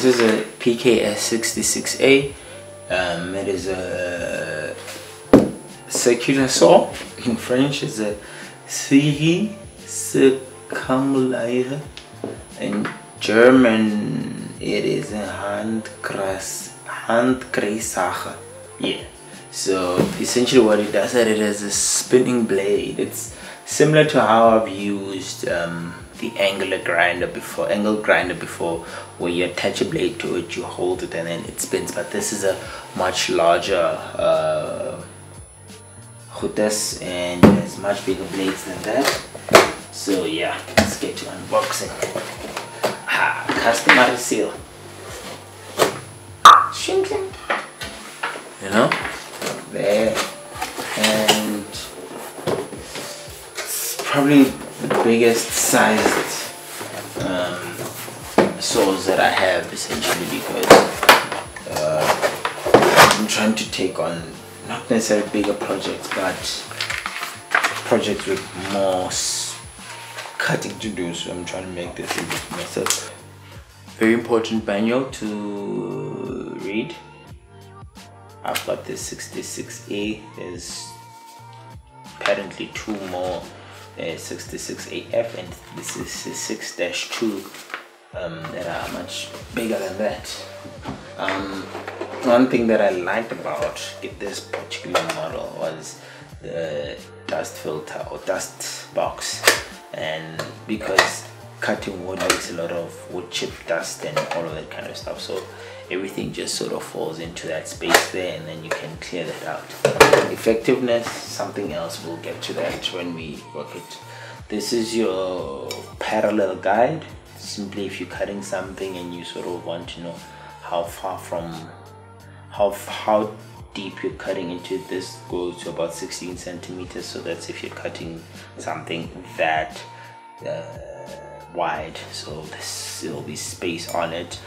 This is a PKS 66A. Um, it is a circular saw. In French, it's a Siri Circumlaire. In German, it is a Handkreis, Handkreisache. Yeah. So essentially, what it does is it has a spinning blade. It's similar to how I've used um, the angular grinder before angle grinder before where you attach a blade to it you hold it and then it spins. But this is a much larger uh, and has much bigger blades than that. So yeah let's get to unboxing. Ah, customer seal. You know? There and it's probably biggest sized um, saws that I have essentially because uh, I'm trying to take on not necessarily bigger projects but projects with more cutting to do so I'm trying to make this easy for myself very important manual to read. I've got this 66A there's apparently two more 66AF and this is 6-2 um, that are much bigger than that. Um, one thing that I liked about this particular model was the dust filter or dust box and because cutting wood makes a lot of wood chip dust and all of that kind of stuff so everything just sort of falls into that space there and then you can clear that out. Effectiveness something else we'll get to that when we work it. This is your parallel guide. Simply if you're cutting something and you sort of want to know how far from how how deep you're cutting into this goes to about 16 centimeters. So that's if you're cutting something that uh, wide. So this will be space on it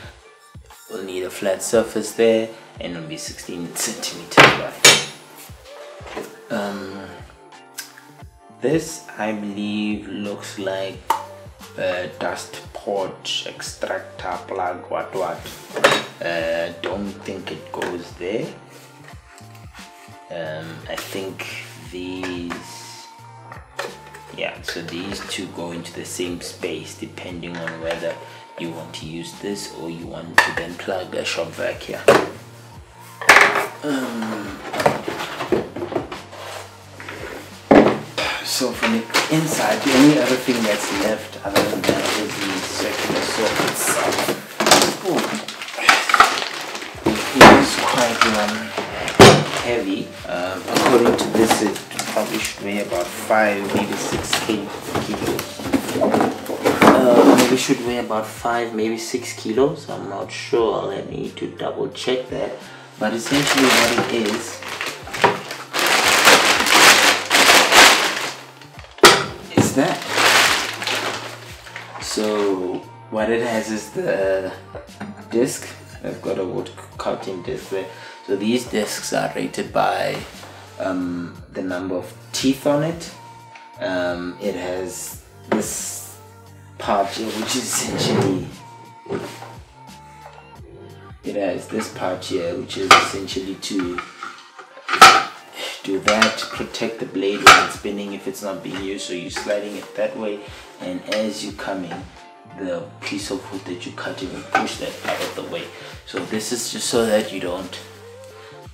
we'll need a flat surface there and it'll be 16 centimeters wide. Um, this I believe looks like a dust port extractor plug what what? Uh, don't think it goes there. Um, I think these yeah so these two go into the same space depending on whether you want to use this or you want to then plug a shop vac here? Um, so from the inside the only other thing that's left other than that is the circular saw itself. It is quite um, heavy. Um, according to this it probably should weigh about 5 maybe 6 kilos maybe should weigh about 5 maybe 6 kilos. I'm not sure. Let me to double check that. But essentially what it is is that. So what it has is the disc. I've got a wood cutting disc there. So these discs are rated by um, the number of teeth on it. Um, it has this part here which is essentially it has this part here which is essentially to do that to protect the blade when it's spinning if it's not being used so you're sliding it that way and as you come in the piece of wood that you're cutting will push that out of the way. So this is just so that you don't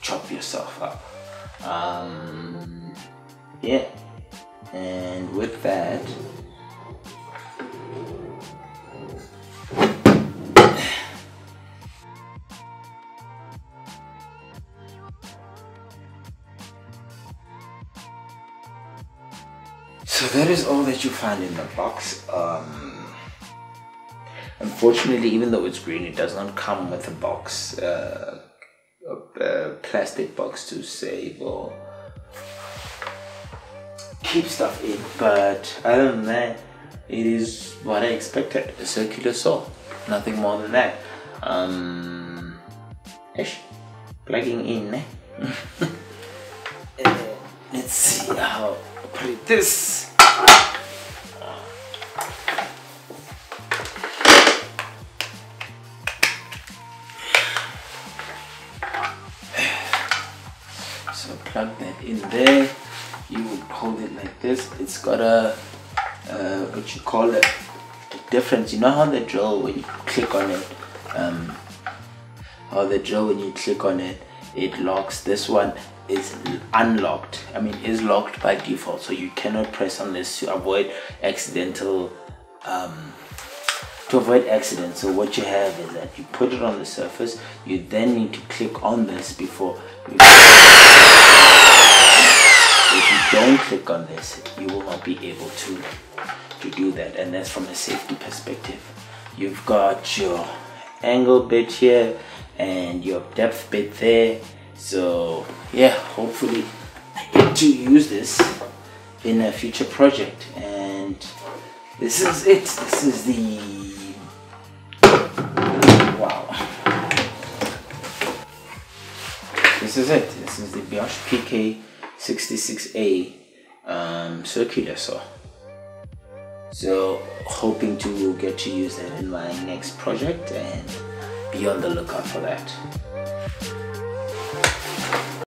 chop yourself up. Um, yeah and with that so that is all that you find in the box. Um, unfortunately even though it's green it does not come with a box uh, a, plastic box to save or keep stuff in. But other than that it is what I expected a circular saw. Nothing more than that. Um, ish, plugging in eh? let's see how operate this so plug that in there. You hold it like this. It's got a, uh, what you call it, a difference. You know how the drill, when you click on it, um, how the drill, when you click on it, it locks. This one is unlocked. I mean is locked by default so you cannot press unless this to avoid accidental um, to avoid accidents so what you have is that you put it on the surface. You then need to click on this before you if you don't click on this you will not be able to to do that and that's from a safety perspective. You've got your angle bit here and your depth bit there. So yeah hopefully I get to use this in a future project. And this is it. This is the wow. This is it. This is the Bosch PK 66A um, circular saw. So hoping to get to use that in my next project and be on the lookout for that